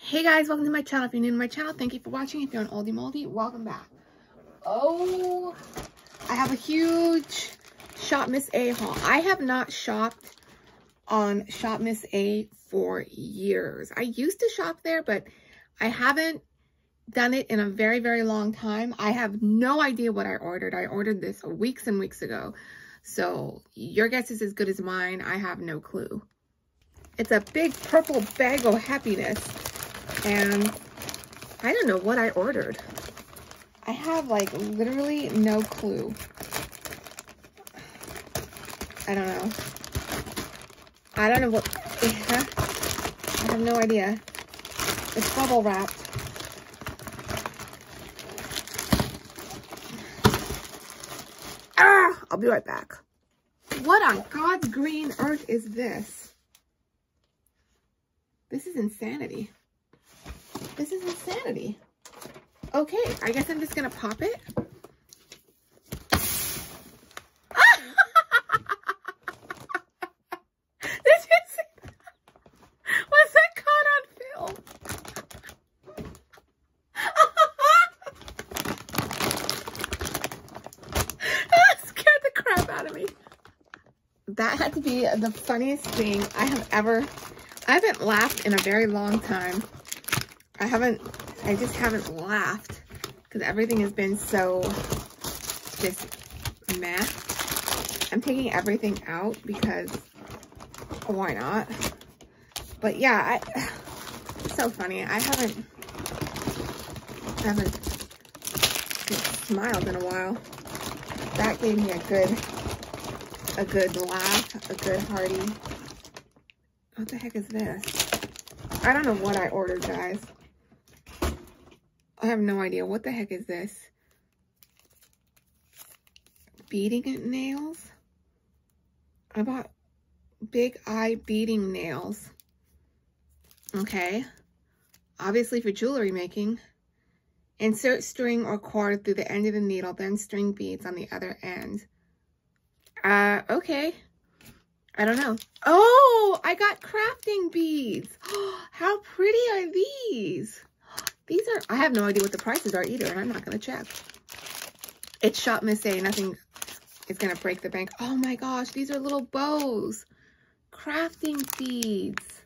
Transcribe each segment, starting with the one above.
Hey guys, welcome to my channel. If you're new to my channel, thank you for watching. If you're an oldie moldy, welcome back. Oh, I have a huge Shop Miss A haul. I have not shopped on Shop Miss A for years. I used to shop there, but I haven't done it in a very, very long time. I have no idea what I ordered. I ordered this weeks and weeks ago. So your guess is as good as mine. I have no clue. It's a big purple bag of happiness. And I don't know what I ordered. I have like literally no clue. I don't know. I don't know what, I have no idea. It's bubble wrapped. Ah, I'll be right back. What on God's green earth is this? This is insanity. This is insanity. Okay, I guess I'm just gonna pop it. this is, was that caught on film? that scared the crap out of me. That had to be the funniest thing I have ever, I haven't laughed in a very long time. I haven't, I just haven't laughed because everything has been so just meh. I'm taking everything out because why not? But yeah, I, so funny. I haven't, I haven't smiled in a while. That gave me a good, a good laugh, a good hearty. What the heck is this? I don't know what I ordered, guys. I have no idea. What the heck is this? Beading nails? I bought big eye beading nails. Okay. Obviously for jewelry making. Insert string or cord through the end of the needle, then string beads on the other end. Uh, okay. I don't know. Oh, I got crafting beads. How pretty are these? These are, I have no idea what the prices are either, and I'm not going to check. It's Shop Miss A. Nothing is going to break the bank. Oh my gosh, these are little bows. Crafting beads.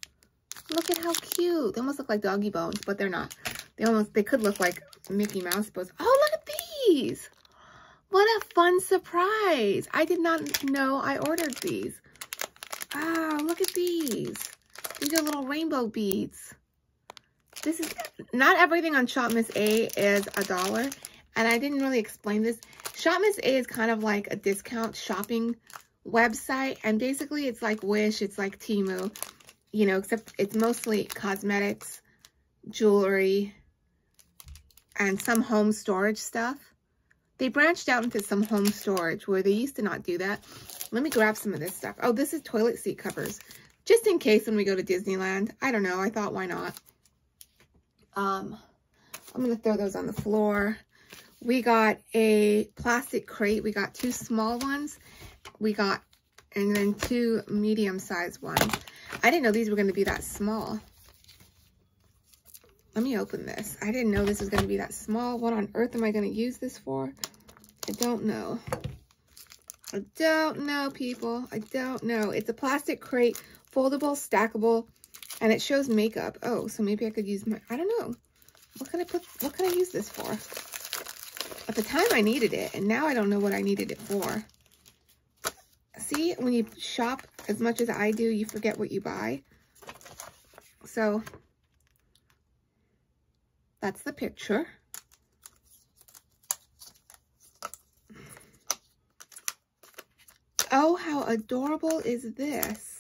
Look at how cute. They almost look like doggy bones, but they're not. They almost, they could look like Mickey Mouse bows. Oh, look at these. What a fun surprise. I did not know I ordered these. Ah, look at these. These are little rainbow beads. This is, not everything on Shop Miss A is a dollar. And I didn't really explain this. Shop Miss A is kind of like a discount shopping website. And basically it's like Wish, it's like Temu, you know, except it's mostly cosmetics, jewelry, and some home storage stuff. They branched out into some home storage where they used to not do that. Let me grab some of this stuff. Oh, this is toilet seat covers. Just in case when we go to Disneyland. I don't know. I thought, why not? Um, I'm going to throw those on the floor. We got a plastic crate. We got two small ones. We got, and then two medium-sized ones. I didn't know these were going to be that small. Let me open this. I didn't know this was going to be that small. What on earth am I going to use this for? I don't know. I don't know, people. I don't know. It's a plastic crate, foldable, stackable, and it shows makeup. Oh, so maybe I could use my, I don't know. What can I put, what can I use this for? At the time I needed it, and now I don't know what I needed it for. See, when you shop as much as I do, you forget what you buy. So, that's the picture. Oh, how adorable is this?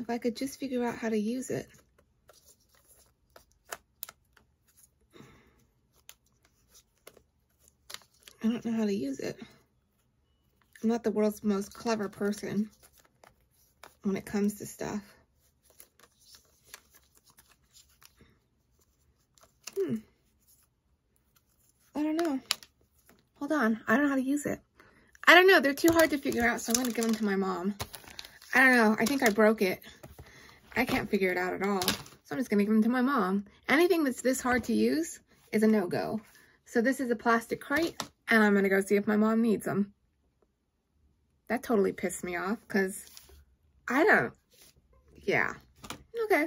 If I could just figure out how to use it. I don't know how to use it. I'm not the world's most clever person when it comes to stuff. Hmm. I don't know. Hold on. I don't know how to use it. I don't know. They're too hard to figure out, so I'm going to give them to my mom. I don't know. I think I broke it. I can't figure it out at all. So I'm just going to give them to my mom. Anything that's this hard to use is a no-go. So this is a plastic crate, and I'm going to go see if my mom needs them. That totally pissed me off, because I don't, yeah, okay.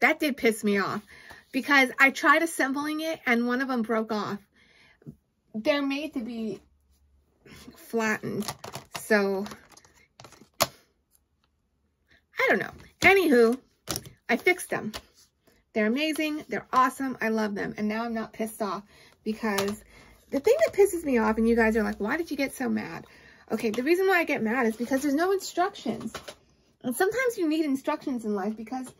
That did piss me off, because I tried assembling it, and one of them broke off. They're made to be flattened, so I don't know. Anywho, I fixed them. They're amazing. They're awesome. I love them. And now I'm not pissed off because the thing that pisses me off and you guys are like, why did you get so mad? Okay, the reason why I get mad is because there's no instructions. And sometimes you need instructions in life because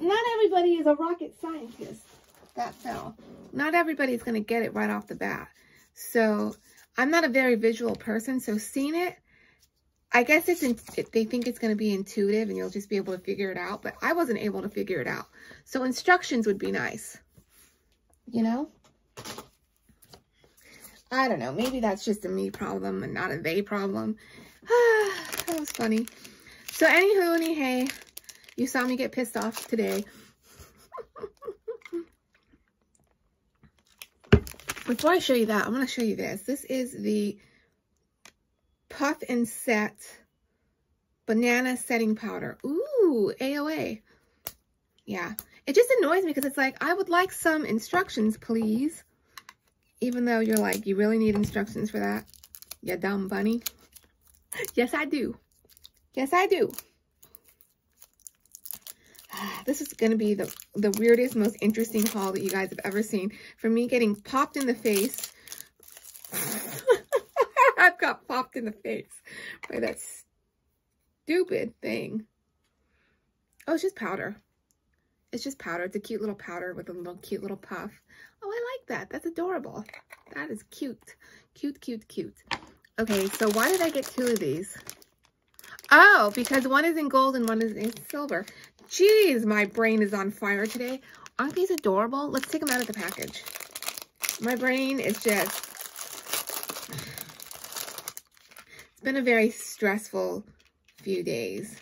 not everybody is a rocket scientist. That fell. Not everybody's going to get it right off the bat. So I'm not a very visual person. So seeing it I guess it's in, they think it's going to be intuitive and you'll just be able to figure it out, but I wasn't able to figure it out. So instructions would be nice, you know? I don't know. Maybe that's just a me problem and not a they problem. that was funny. So anywho, any hey, you saw me get pissed off today. Before I show you that, I'm going to show you this. This is the Puff and Set Banana Setting Powder. Ooh, AOA. Yeah. It just annoys me because it's like, I would like some instructions, please. Even though you're like, you really need instructions for that? You dumb bunny. yes, I do. Yes, I do. This is going to be the, the weirdest, most interesting haul that you guys have ever seen. For me getting popped in the face got popped in the face by that stupid thing. Oh, it's just powder. It's just powder. It's a cute little powder with a little cute little puff. Oh, I like that. That's adorable. That is cute. Cute, cute, cute. Okay, so why did I get two of these? Oh, because one is in gold and one is in silver. Jeez, my brain is on fire today. Aren't these adorable? Let's take them out of the package. My brain is just It's been a very stressful few days,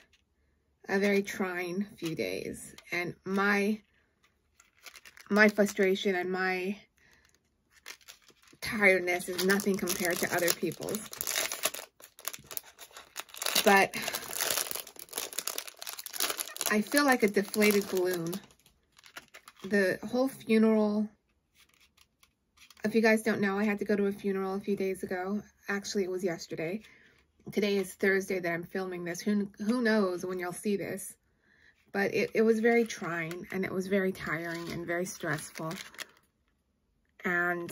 a very trying few days. And my, my frustration and my tiredness is nothing compared to other people's. But I feel like a deflated balloon. The whole funeral, if you guys don't know, I had to go to a funeral a few days ago. Actually, it was yesterday today is Thursday that I'm filming this. Who, who knows when you'll see this. But it, it was very trying and it was very tiring and very stressful. And,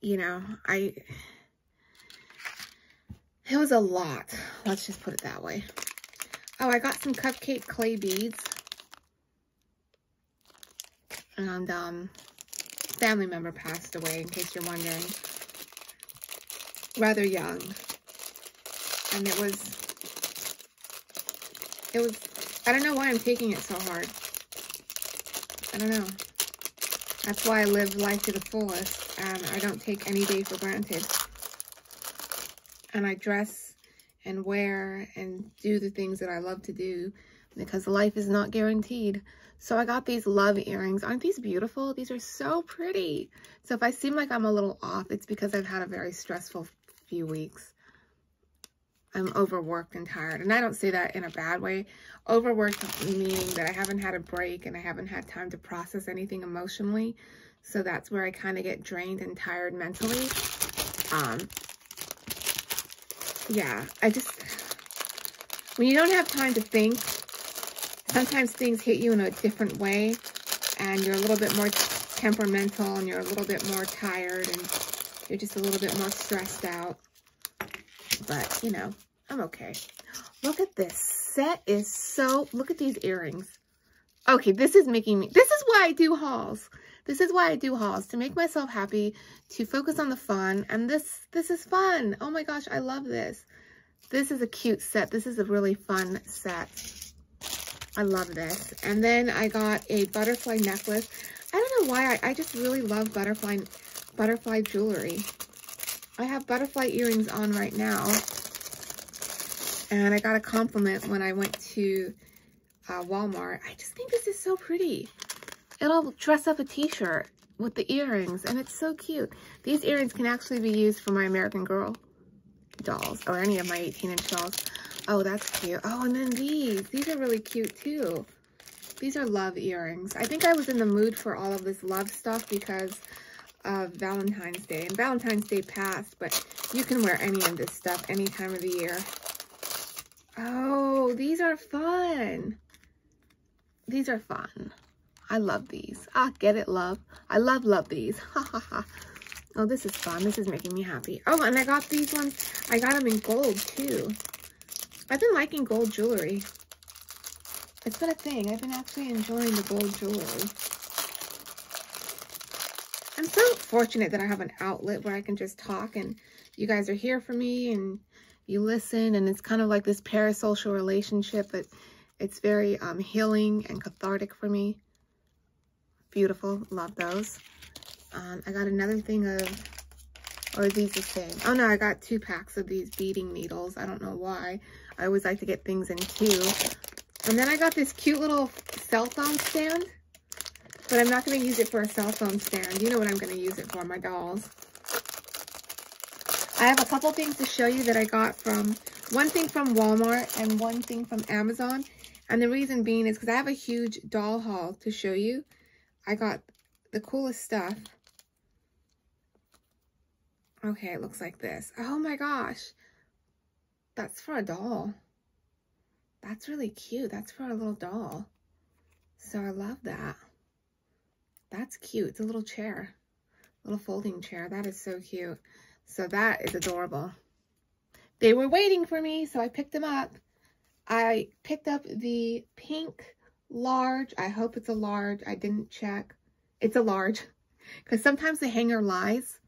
you know, I, it was a lot. Let's just put it that way. Oh, I got some cupcake clay beads. And, um, family member passed away, in case you're wondering rather young. And it was, it was, I don't know why I'm taking it so hard. I don't know. That's why I live life to the fullest and I don't take any day for granted. And I dress and wear and do the things that I love to do because life is not guaranteed. So I got these love earrings. Aren't these beautiful? These are so pretty. So if I seem like I'm a little off, it's because I've had a very stressful few weeks. I'm overworked and tired. And I don't say that in a bad way. Overworked meaning that I haven't had a break and I haven't had time to process anything emotionally. So that's where I kind of get drained and tired mentally. Um, yeah, I just, when you don't have time to think, sometimes things hit you in a different way and you're a little bit more temperamental and you're a little bit more tired and you're just a little bit more stressed out. But, you know, I'm okay. Look at this. Set is so... Look at these earrings. Okay, this is making me... This is why I do hauls. This is why I do hauls. To make myself happy, to focus on the fun. And this, this is fun. Oh my gosh, I love this. This is a cute set. This is a really fun set. I love this. And then I got a butterfly necklace. I don't know why. I, I just really love butterfly butterfly jewelry. I have butterfly earrings on right now. And I got a compliment when I went to uh, Walmart. I just think this is so pretty. It'll dress up a t-shirt with the earrings, and it's so cute. These earrings can actually be used for my American Girl dolls, or any of my 18-inch dolls. Oh, that's cute. Oh, and then these. These are really cute, too. These are love earrings. I think I was in the mood for all of this love stuff because of Valentine's Day. And Valentine's Day passed, but you can wear any of this stuff any time of the year. Oh, these are fun. These are fun. I love these. Ah, get it, love. I love, love these. Ha, ha, ha. Oh, this is fun. This is making me happy. Oh, and I got these ones. I got them in gold, too. I've been liking gold jewelry. It's been a thing. I've been actually enjoying the gold jewelry. I'm so fortunate that I have an outlet where I can just talk and you guys are here for me and you listen and it's kind of like this parasocial relationship, but it's very um, healing and cathartic for me. Beautiful. Love those. Um, I got another thing of, or these the same? Oh no, I got two packs of these beading needles. I don't know why. I always like to get things in two. And then I got this cute little cell phone stand. But I'm not going to use it for a cell phone stand. You know what I'm going to use it for, my dolls. I have a couple things to show you that I got from, one thing from Walmart and one thing from Amazon. And the reason being is because I have a huge doll haul to show you. I got the coolest stuff. Okay, it looks like this. Oh my gosh. That's for a doll. That's really cute. That's for a little doll. So I love that. That's cute. It's a little chair. Little folding chair. That is so cute. So that is adorable. They were waiting for me, so I picked them up. I picked up the pink large. I hope it's a large. I didn't check. It's a large. Because sometimes the hanger lies.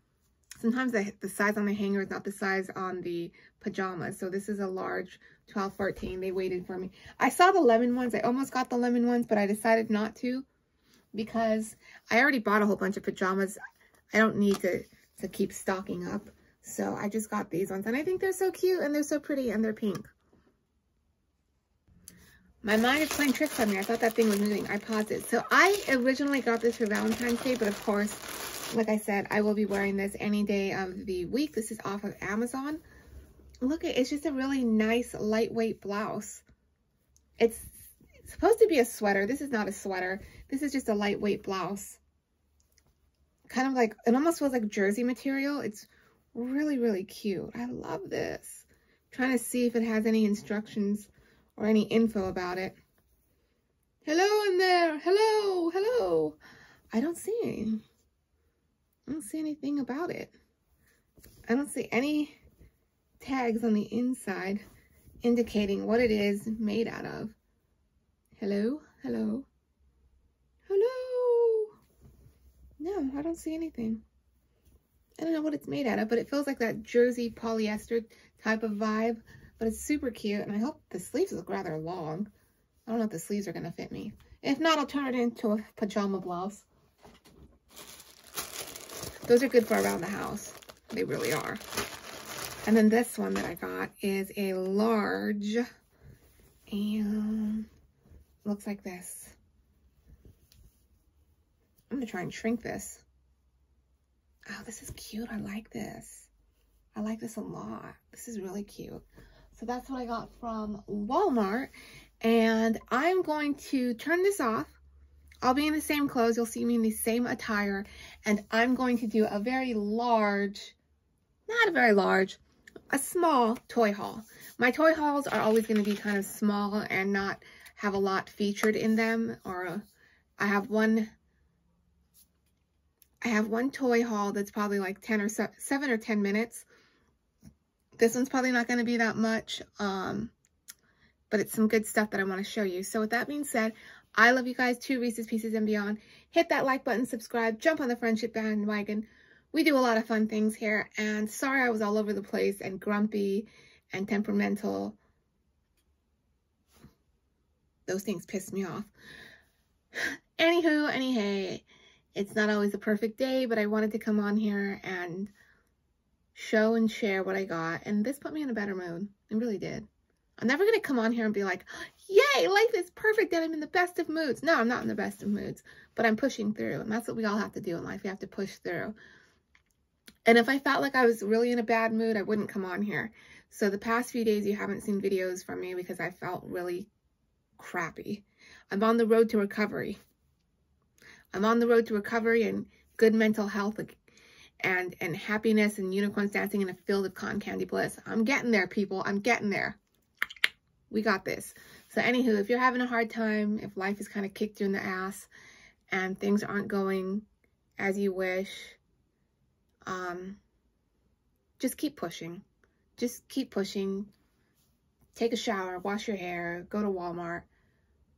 Sometimes the, the size on the hanger is not the size on the pajamas. So this is a large 12, 14. They waited for me. I saw the lemon ones. I almost got the lemon ones, but I decided not to because I already bought a whole bunch of pajamas. I don't need to, to keep stocking up. So I just got these ones and I think they're so cute and they're so pretty and they're pink. My mind is playing tricks on me. I thought that thing was moving. I paused it. So I originally got this for Valentine's Day, but of course, like I said, I will be wearing this any day of the week. This is off of Amazon. Look, at it's just a really nice lightweight blouse. It's supposed to be a sweater. This is not a sweater. This is just a lightweight blouse. Kind of like, it almost feels like jersey material. It's really, really cute. I love this. I'm trying to see if it has any instructions or any info about it. Hello in there. Hello. Hello. I don't see any. I don't see anything about it. I don't see any tags on the inside indicating what it is made out of. Hello? Hello? Hello? No, I don't see anything. I don't know what it's made out of, but it feels like that jersey polyester type of vibe. But it's super cute, and I hope the sleeves look rather long. I don't know if the sleeves are going to fit me. If not, I'll turn it into a pajama blouse. Those are good for around the house. They really are. And then this one that I got is a large. And looks like this. I'm to try and shrink this. Oh, this is cute. I like this. I like this a lot. This is really cute. So that's what I got from Walmart. And I'm going to turn this off. I'll be in the same clothes. You'll see me in the same attire. And I'm going to do a very large, not a very large, a small toy haul. My toy hauls are always going to be kind of small and not have a lot featured in them. Or I have one I have one toy haul that's probably like 10 or 7 or 10 minutes. This one's probably not going to be that much, um, but it's some good stuff that I want to show you. So with that being said, I love you guys, two Reese's Pieces and beyond. Hit that like button, subscribe, jump on the friendship bandwagon. We do a lot of fun things here, and sorry I was all over the place and grumpy and temperamental. Those things pissed me off. Anywho, anyhow, it's not always a perfect day, but I wanted to come on here and show and share what I got. And this put me in a better mood. It really did. I'm never going to come on here and be like, yay, life is perfect and I'm in the best of moods. No, I'm not in the best of moods, but I'm pushing through. And that's what we all have to do in life. We have to push through. And if I felt like I was really in a bad mood, I wouldn't come on here. So the past few days, you haven't seen videos from me because I felt really crappy. I'm on the road to recovery. I'm on the road to recovery and good mental health and, and happiness and unicorns dancing in a field of cotton candy bliss. I'm getting there, people. I'm getting there. We got this. So anywho, if you're having a hard time, if life has kind of kicked you in the ass and things aren't going as you wish, um, just keep pushing. Just keep pushing. Take a shower, wash your hair, go to Walmart,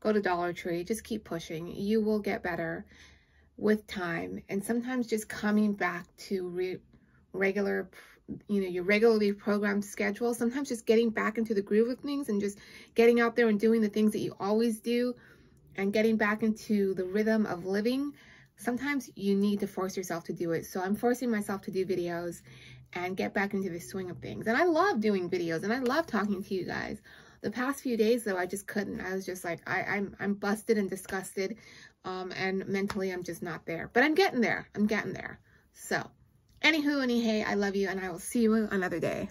go to Dollar Tree. Just keep pushing. You will get better with time. And sometimes just coming back to re regular, you know, your regularly programmed schedule. Sometimes just getting back into the groove of things and just getting out there and doing the things that you always do and getting back into the rhythm of living sometimes you need to force yourself to do it. So I'm forcing myself to do videos and get back into the swing of things. And I love doing videos and I love talking to you guys. The past few days though, I just couldn't. I was just like, I, I'm, I'm busted and disgusted. Um, and mentally I'm just not there, but I'm getting there. I'm getting there. So anywho, any hey, I love you and I will see you another day.